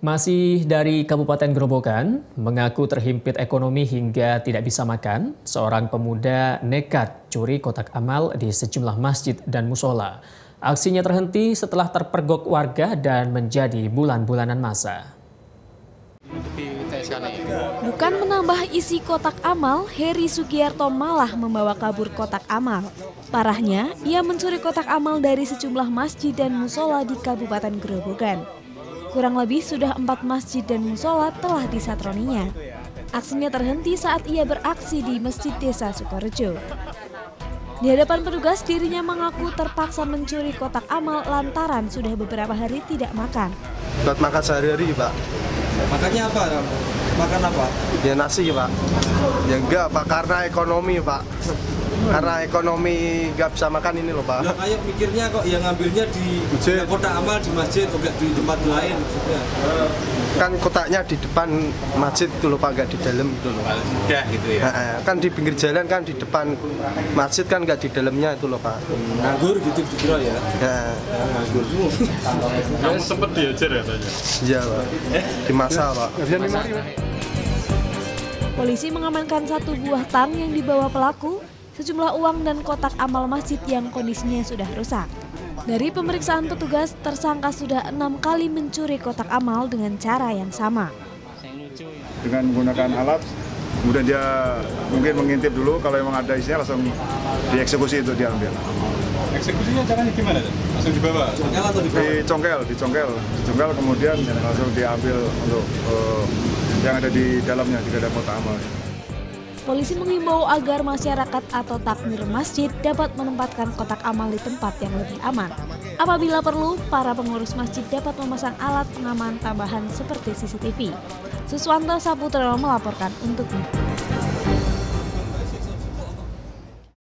Masih dari Kabupaten Gerobokan, mengaku terhimpit ekonomi hingga tidak bisa makan, seorang pemuda nekat curi kotak amal di sejumlah masjid dan musola. Aksinya terhenti setelah terpergok warga dan menjadi bulan-bulanan masa. Bukan menambah isi kotak amal, Heri Sugiarto malah membawa kabur kotak amal. Parahnya, ia mencuri kotak amal dari sejumlah masjid dan musola di Kabupaten Gerobokan. Kurang lebih sudah empat masjid dan musola telah disatroninya. Aksinya terhenti saat ia beraksi di Masjid Desa Sukorejo. Di hadapan petugas, dirinya mengaku terpaksa mencuri kotak amal lantaran sudah beberapa hari tidak makan. Buat makan sehari-hari, Pak. Makannya apa Makan apa? Ya nasi, Pak. Ya enggak, Pak. Karena ekonomi, Pak. Karena ekonomi nggak bisa makan ini loh, Pak. Nah, kayak mikirnya kok yang ngambilnya di Masjid. ya, kotak amal di masjid, kok nggak di tempat lain maksudnya. Kan kotaknya di depan masjid itu loh, Pak. Nggak di dalam itu loh. udah gitu ya Nah, kan di pinggir jalan kan di depan masjid kan nggak di dalamnya itu loh, Pak. Nganggur gitu dikira ya. Ya, Ya, nganggur. Kamu sempet diajar katanya? iya, Pak. Di masa, Pak. Polisi mengamankan satu buah tang yang dibawa pelaku, sejumlah uang dan kotak amal masjid yang kondisinya sudah rusak. Dari pemeriksaan petugas, tersangka sudah enam kali mencuri kotak amal dengan cara yang sama. Dengan menggunakan alat, kemudian dia mungkin mengintip dulu, kalau memang ada isinya langsung dieksekusi itu diambil. eksekusinya caranya gimana langsung dibawa Congkel atau di bawah? Dicongkel, dicongkel, dicongkel kemudian langsung diambil untuk eh, yang ada di dalamnya, tidak ada kotak amal. Polisi mengimbau agar masyarakat atau takmir masjid dapat menempatkan kotak amal di tempat yang lebih aman. Apabila perlu, para pengurus masjid dapat memasang alat pengaman tambahan seperti CCTV. Suswanto Saputra melaporkan untuk